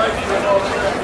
right, you know,